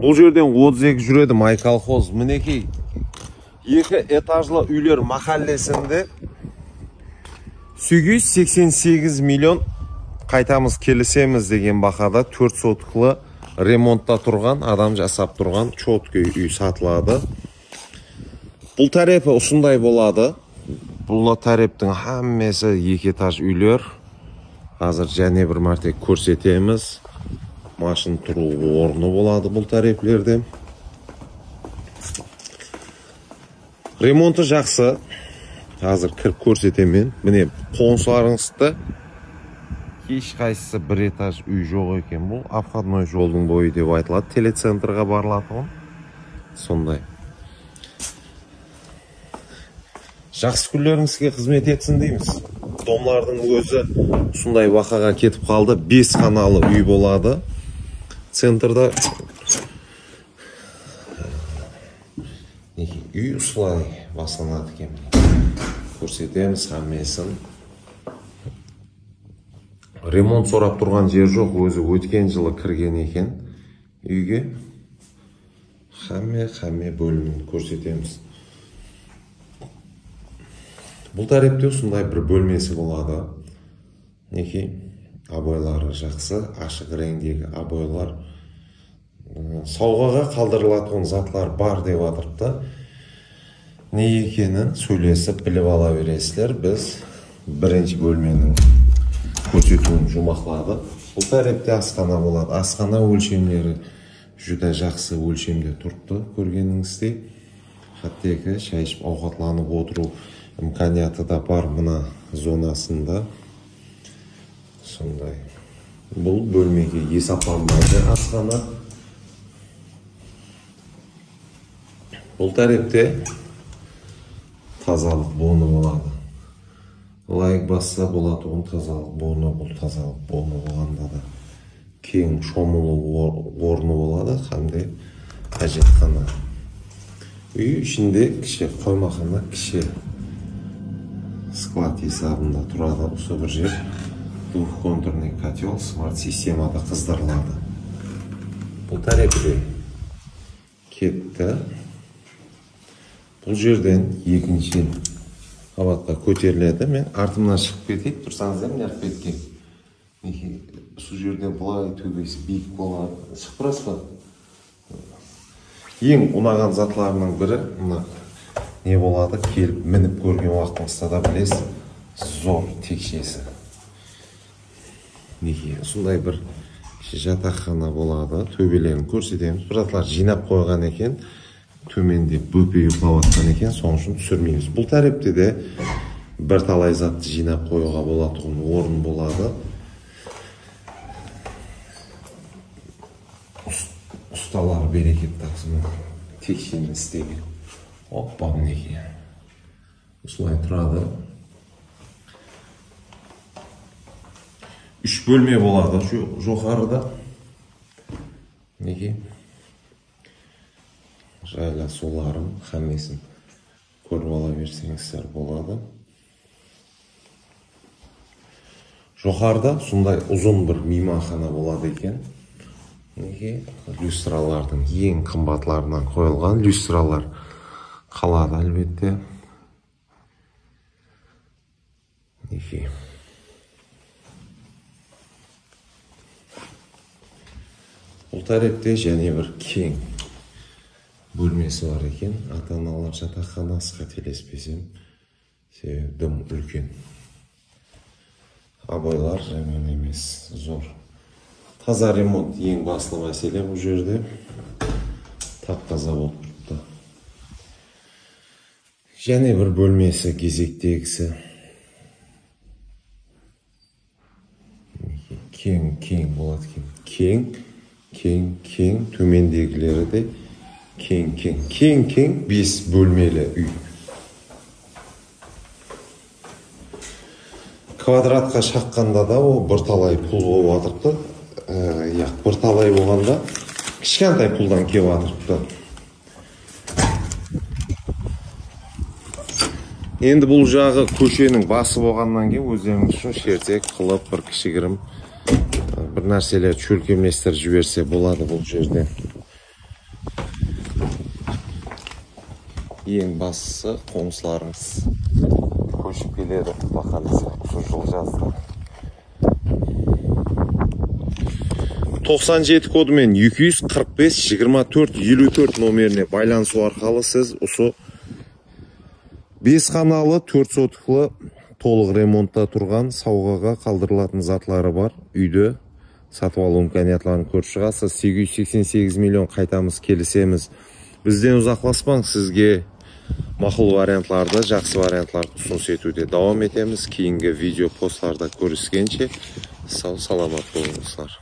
бұл жерден 32 жүреді май колхоз мінекей екі этажлы үйлер махаллесінде 888 миллион қайтамыз келісеміз деген бақада 4 соткылы ремонтта тұрған адам жасап тұрған четкий үй сатылады. Бұл тарепі осындай болады. Бұл тарептің хаммесі екі этаж үйлер. Қазір және бір мәрте көрсетеміз. Машина тұру орны болады бұл тареплерде ремонты жақсы. Қазір кіріп көрсетемін міне қоңсыларыңызды ешқайсысы бір этаж үй жоқ екен бұл. Обходной жолдың бойы деп айтылады. Телецентрға барылатұғын сондай. Жақсы күндеріңізге қызмет етсін дейміз. Домлардың өзі сондай бақаға кетіп қалды. Бес қаналы үй болады. Центрда. Үй осылай басталады екен. Көрсетеміз хаммесін. Ремонт сұрап тұрған жер жоқ өзі өткен жылы кірген екен. Үйге хамме хамме бөлімін көрсетеміз. Бұл тарепте осындай бір бөлмесі болады. Мінекей обойлары жақсы ашық реңдегі обойлар сауғаға қалдырылатын затлар бар деп жатырыпты не екенін сөйлесіп біліп ала бересіздер. Біз бірінші бөлменің көрсетуін жұмақладық. Бұл тарепте асхана болады. Асхана өлшемдері жүдә жақсы өлшемде тұрыпты көргеніңіздей. Хаттегі шай ішіп ауқатланып отыру имканияты да бар мына зонасында. Сондай. Бұл бөлмеге есапталмайды асхана бұл тарепте тазалық боны болады. Лайк басса болатұғын тазалық боны бұл тазалық боны болғанда да кең шомылу орны болады қандай әжетхана үй ішінде кіші қоймахана кіші склад есебінде тұрады осы бір жер. Двухконтурный котел смарт системада қыздырылады бұл тарепте кетті. Бұл жерден екінші қабатқа көтеріледі. Мен артымнан шығып кетейін тұрсаңыздар мына жаққа бетке мінекей сол жерден былай төбесі биік болады. Шығып тұрасыз ба? Ең ұнаған затларының бірі мына не болады? Келіп мініп көрген уақытыңызда да білесіз. Зор текшесі. Мінекей сондай бір жатақхана болады. Төбелерін көрсетеміз. Біразлар жинап қойған екен. Төменде бөпе ұйықтап жатқан екен. Соның үшін түсірмейміз. Бұл тарепте де бірталай затты жинап қоюға болатұғын орын болады. Ұсталар берекет тапсын текшені істеген оппа мінекей осылай тұрады. Үш бөлме болады жоғарыда мінекей жайласуларын хаммесін көріп ала берсеңіздер болады жоғарыда сондай ұзын бір мейманхана болады екен неге люстралардың ең қымбатларынан қойылған люстралар қалады әлбетте неге бұл тарепте және бір кең бөлмесі бар екен. Ата аналар жатақханасы қателеспесем себебі дым үлкен. Абайлар жаман емес зор. Таза ремонт ең басты мәселе бұл жерде. Тап таза болып тұрыпты және бір бөлмесі кезектегісі. Кең кең болады екен. Кең? Кең кең төмендегілері де кең кең кең кең бес бөлмелі үй квадратқа шаққанда да ол бірталай пұл болып жатырыпты иә бірталай болғанда кішкентай пұлдан келіп енді бұл жағы көшенің басы болғаннан кейін өздеріңіз үшін шертек қылып бір кішігірім бір нәрселер шөлкеместіріп жіберсе болады бұл жерде. Ең бастысы қоңсыларыңыз көшіп келеді. Бақалеса осы жыл жазда. 97 кодымен 245-24-54 номеріне байланысу арқалы сіз осы 5 қаналы 4 сотықлы толық ремонтта тұрған сауғаға қалдырылатын затлары бар. Үйді сатып алу имканиятларын көріп шығасыз. 888 миллион қайтамыз келісеміз. Бізден ұзақласпаңыз сізге. Мақұл вариантларды жақсы вариантларды ұсыныс етуде давам етеміз. Кейінгі видео посттарда көріскенше сау саламат болыңыздар.